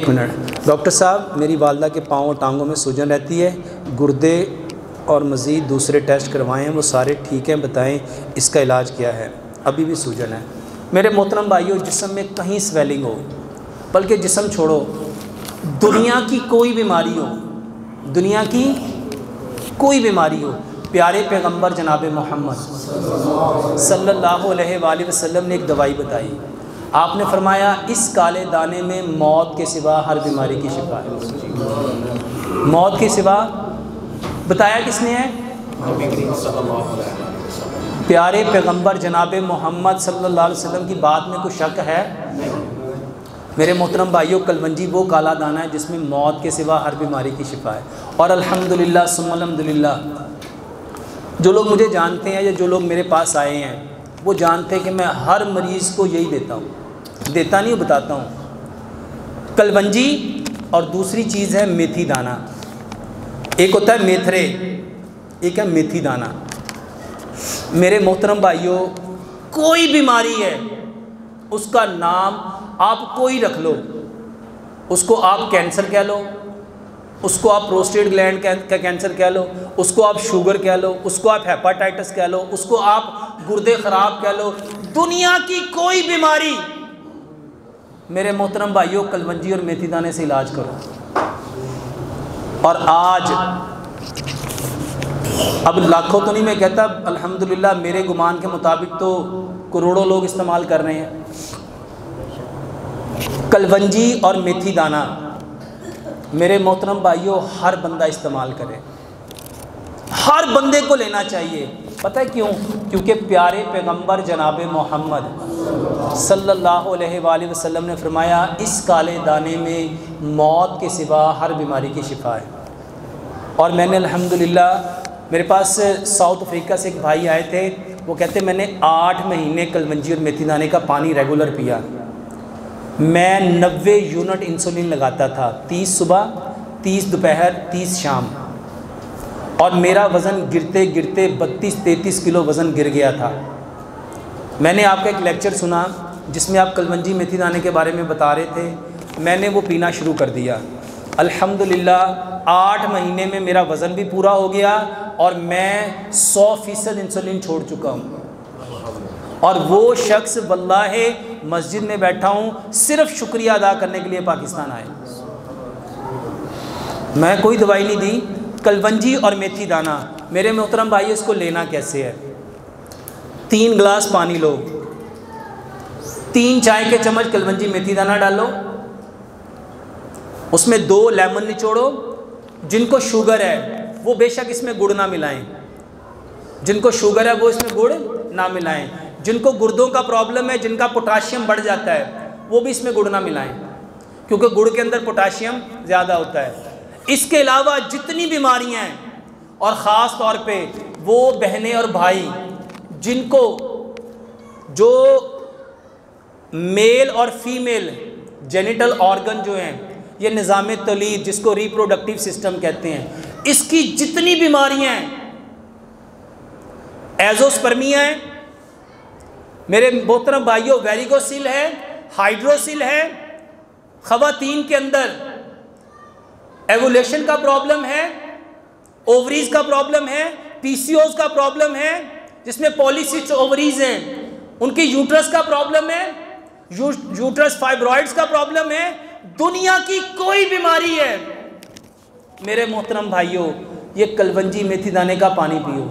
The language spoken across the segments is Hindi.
एक मिनट। डॉक्टर साहब, मेरी वालदा के पाँव और टांगों में सूजन रहती है। गुर्दे और मज़ीद दूसरे टेस्ट करवाएँ, वो सारे ठीक हैं, बताएँ, इसका इलाज क्या है? अभी भी सूजन है। मेरे मोहतरम भाइयों, जिसम में कहीं स्वेलिंग हो, बल्कि जिसम छोड़ो, दुनिया की कोई बीमारी हो, दुनिया की कोई बीमारी हो, प्यारे पैगंबर जनाब मोहम्मद सल्लल्लाहु अलैहि वसल्लम ने एक दवाई बताई। आपने फरमाया, इस काले दाने में मौत के सिवा हर बीमारी की शिफा है। मौत के सिवा, बताया किसने है? प्यारे पैगंबर जनाब मोहम्मद सल्लल्लाहु अलैहि वसल्लम की बात में कुछ शक है? मेरे मोहतरम भाइयों, कलवंजी वो काला दाना है जिसमें मौत के सिवा हर बीमारी की शिफा है। और अल्हम्दुलिल्लाह सुम्मल्हम्दुलिल्लाह जो लोग मुझे जानते हैं या जो लोग मेरे पास आए हैं वो जानते हैं कि मैं हर मरीज़ को यही देता हूँ। देता नहीं बताता हूँ। कलवंजी और दूसरी चीज़ है मेथी दाना। एक होता है मेथरे, एक है मेथी दाना। मेरे मोहतरम भाइयों, कोई बीमारी है, उसका नाम आप कोई रख लो। उसको आप कैंसर कह लो उसको आप प्रोस्टेट ग्लैंड का कैंसर कह लो, उसको आप शुगर कह लो, उसको आप हेपाटाइटिस कह लो, उसको आप गुर्दे ख़राब कह लो, दुनिया की कोई बीमारी, मेरे मोहतरम भाइयों, कलवंजी और मेथी दाने से इलाज करो। और आज, अब लाखों तो नहीं मैं कहता, अल्हम्दुलिल्लाह मेरे गुमान के मुताबिक तो करोड़ों लोग इस्तेमाल कर रहे हैं। कलवंजी और मेथी दाना मेरे मोहतरम भाइयों, हर बंदा इस्तेमाल करे। हर बंदे को लेना चाहिए। पता है क्यों? क्योंकि प्यारे पैगंबर जनाब मोहम्मद सल्लल्लाहु अलैहि वसल्लम ने फरमाया, इस काले दाने में मौत के सिवा हर बीमारी की शिफा है। और मैंने अल्हम्दुलिल्लाह, मेरे पास साउथ अफ्रीका से एक भाई आए थे, वो कहते, मैंने आठ महीने कलमंजी और मेथी दाने का पानी रेगुलर पिया। मैं नब्बे यूनिट इंसुलिन लगाता था, तीस सुबह, तीस दोपहर, तीस शाम। और मेरा वज़न गिरते गिरते बत्तीस, तैंतीस किलो वज़न गिर गया था। मैंने आपका एक लेक्चर सुना, जिसमें आप कलवंजी मेथी दाने के बारे में बता रहे थे। मैंने वो पीना शुरू कर दिया। अल्हम्दुलिल्लाह, आठ महीने में मेरा वज़न भी पूरा हो गया और मैं सौ फ़ीसद इंसुलिन छोड़ चुका हूँ। और वो शख्स वल्लाह मस्जिद में बैठा हूँ, सिर्फ़ शुक्रिया अदा करने के लिए पाकिस्तान आए मैं कोई दवाई नहीं दी, कलवंजी और मेथी दाना। मेरे मोहतरम भाई, इसको लेना कैसे है? तीन गिलास पानी लो। तीन चाय के चम्मच कलवंजी मेथी दाना डालो। उसमें दो लेमन निचोड़ो। जिनको शुगर है, वो बेशक इसमें गुड़ ना मिलाएँ। जिनको शुगर है, वो इसमें गुड़ ना मिलाएँ। जिनको गुर्दों का प्रॉब्लम है, जिनका पोटाशियम बढ़ जाता है, वो भी इसमें गुड़ ना मिलाएँ, क्योंकि गुड़ के अंदर पोटाशियम ज़्यादा होता है। इसके अलावा जितनी बीमारियाँ हैं, और ख़ास तौर पे वो बहनें और भाई, जिनको जो मेल और फीमेल जेनिटल ऑर्गन जो हैं, ये निज़ाम तलीद, जिसको रिप्रोडक्टिव सिस्टम कहते हैं, इसकी जितनी बीमारियाँ हैं, एजोस्पर्मिया है मेरे मोहतरम भाइयों वेरिगोसिल है हाइड्रोसिल है खवातीन के अंदर एवोलेशन का प्रॉब्लम है ओवरीज का प्रॉब्लम है पीसीओज का प्रॉब्लम है जिसमें पॉलिसिस्ट ओवरीज हैं उनकी यूट्रस का प्रॉब्लम है यू, यूट्रस फाइब्रॉइड्स का प्रॉब्लम है दुनिया की कोई बीमारी है। मेरे मोहतरम भाइयों ये कलवंजी मेथी दाने का पानी पियो।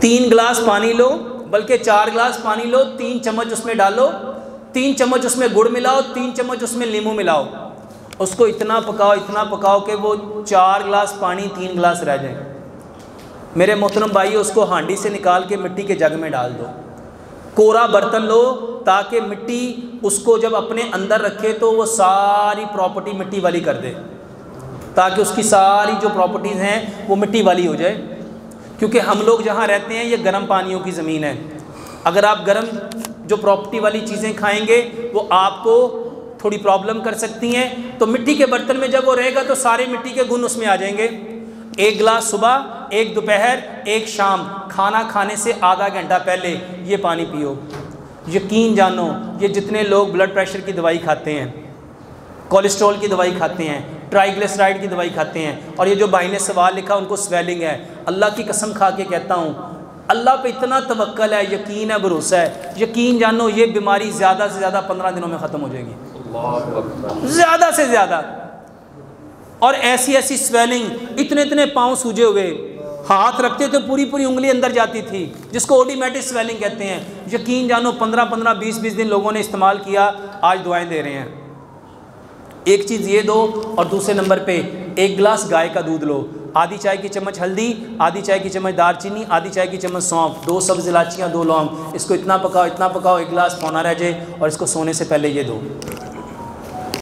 तीन गिलास पानी लो बल्कि चार गिलास पानी लो, तीन चम्मच उसमें डालो, तीन चम्मच उसमें गुड़ मिलाओ, तीन चम्मच उसमें नींबू मिलाओ। उसको इतना पकाओ इतना पकाओ कि वो चार गिलास पानी, तीन गिलास रह जाए। मेरे मोहतरम भाई उसको हांडी से निकाल के मिट्टी के जग में डाल दो। कोरा बर्तन लो, ताकि मिट्टी उसको जब अपने अंदर रखे तो वो सारी प्रॉपर्टी मिट्टी वाली कर दे। ताकि उसकी सारी जो प्रॉपर्टीज़ हैं, वो मिट्टी वाली हो जाए। क्योंकि हम लोग जहाँ रहते हैं ये गर्म पानियों की ज़मीन है। अगर आप गर्म जो प्रॉपर्टी वाली चीज़ें खाएँगे वो आपको थोड़ी प्रॉब्लम कर सकती हैं। तो मिट्टी के बर्तन में जब वो रहेगा तो सारे मिट्टी के गुण उसमें आ जाएँगे। एक गिलास सुबह एक दोपहर एक शाम। खाना खाने से आधा घंटा पहले ये पानी पियो। यकीन जानो ये जितने लोग ब्लड प्रेशर की दवाई खाते हैं कोलेस्ट्रॉल की दवाई खाते हैं ट्राइग्लिसराइड की दवाई खाते हैं। और ये जो भाई ने सवाल लिखा, उनको स्वेलिंग है। अल्लाह की कसम खा के कहता हूँ, अल्लाह पे इतना तवक्ल है, यकीन है, भरोसा है। यकीन जानो, ये बीमारी ज़्यादा से ज़्यादा पंद्रह दिनों में ख़त्म हो जाएगी। ज़्यादा से ज़्यादा। और ऐसी ऐसी स्वेलिंग इतने इतने पाँव सूजे हुए। हाथ रखते तो पूरी पूरी उंगली अंदर जाती थी, जिसको ओडीमेटिक स्वेलिंग कहते हैं। यकीन जानो, पंद्रह पंद्रह, बीस बीस दिन लोगों ने इस्तेमाल किया, आज दुआएँ दे रहे हैं। एक चीज़ ये दो और दूसरे नंबर पे एक गिलास गाय का दूध लो। आधी चाय की चम्मच हल्दी, आधी चाय की चम्मच दारचीनी आधी चाय की चम्मच सौंफ, दो सब्ज इलाचियाँ दो लौंग। इसको इतना पकाओ इतना पकाओ, एक गिलास पौना रह जाए और इसको सोने से पहले ये दो।